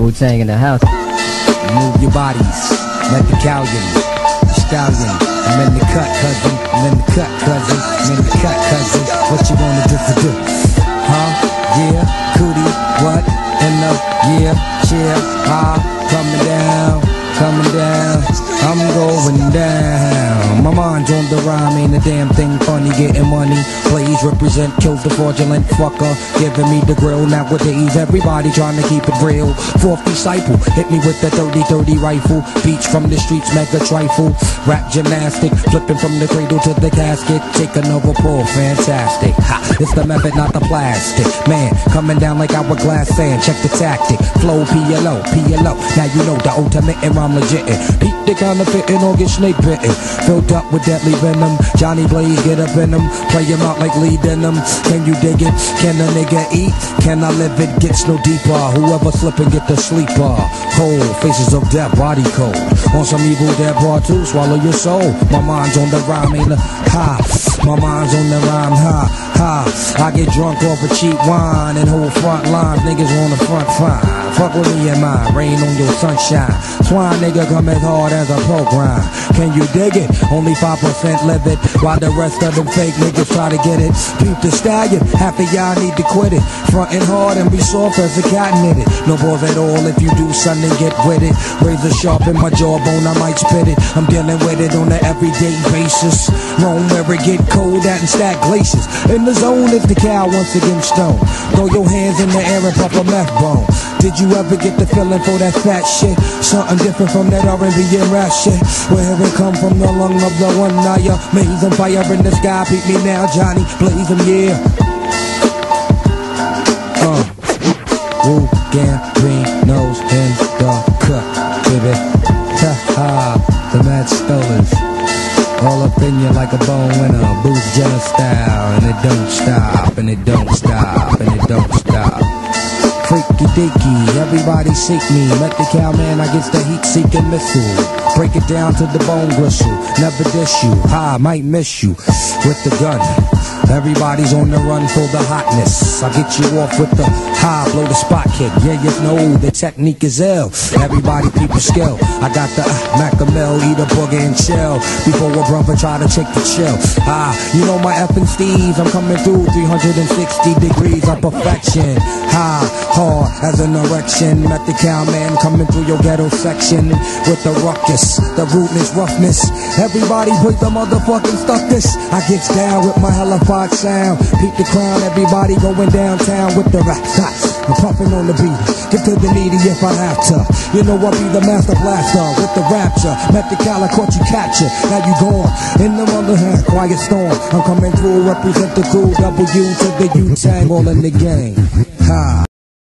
Wu Tang in the house. Move your bodies, let the callion, the stallion. I'm in the cut, cousin. I'm in the cut, cousin. I'm in the cut, cousin. What you wanna do for do? Huh? Yeah, cootie, what? In the yeah, chill, ah, coming down, coming down. I'm going down. My mind on the rhyme, ain't a damn thing funny. Getting money, represent, kills the fraudulent fucker. Giving me the grill nowadays. Everybody trying to keep it real. Fourth disciple, hit me with the 30-30 rifle. Beach from the streets, mega trifle. Rap gymnastic, flipping from the cradle to the casket. Take another pull, fantastic. Ha, it's the method, not the plastic. Man, coming down like hourglass sand. Check the tactic. Flow PLO, PLO. Now you know the ultimate and I'm legit. Beat the counterfeiting or get snake bitten. Filled up with deadly venom. Johnny Blaze, get up in them. Play him out like Lee Denim. Can you dig it? Can a nigga eat? Can I live it? Gets no deeper. Whoever slip and get the sleeper. Cold, faces of death, body cold. On some evil dead part two, swallow your soul. My mind's on the rhyme, ain't a ha. My mind's on the rhyme, ha, ha. I get drunk off of cheap wine and hold front. Niggas on the front fine. Fuck with me and mine, rain on your sunshine. Swine nigga come as hard as a program. Can you dig it? Only 5% live it, while the rest of them fake niggas try to get it. Peep the stallion, half of y'all need to quit it. Frontin' hard and be soft as a cat knitted. No balls at all if you do something, get with it. Razor sharp in my jawbone, I might spit it. I'm dealing with it on an everyday basis. Roam where it get cold at and stack glaciers. In the zone if the cow once again stone. Throw your hands in the air and pop a meth bone. Did you ever get the feeling for that fat shit? Something different from that R&B and rap shit. Where it come from the lung of the one naya. Maze and fire in the sky. Beat me now, Johnny. Blaze 'em, yeah. Uh. Wu Gambino's in the cut, baby. Ha ha. The mad stolers. All up in you like a bone winner. Boost Jenner style. And it don't stop. And it don't stop. And it don't stop. Freaky deaky, everybody seek me. Let the cowman, I the heat seeking missile. Break it down to the bone gristle. Never dish you. I might miss you with the gun. Everybody's on the run for the hotness. I get you off with the high, blow the spot kick. Yeah, you know the technique is ill. Everybody people skill. I got the uh, Macamel, eat a booger and chill. Before a brother try to check the chill. Ah, you know my effing steez. I'm coming through 360 degrees of perfection. High, hard as an erection. Met the cowman coming through your ghetto section with the ruckus, the rudeness, roughness. Everybody put the motherfucking stuff this. I gets down with my hellified sound. Peep the crown, everybody going downtown with the rap. I'm puffing on the beat. Get to the needy if I have to. You know I'll be the master blaster with the rapture. Met the collar, caught you capture. Now you gone. In the mother hand, quiet storm. I'm coming through, represent the crew. W to the U-Tang, all in the game. Ha.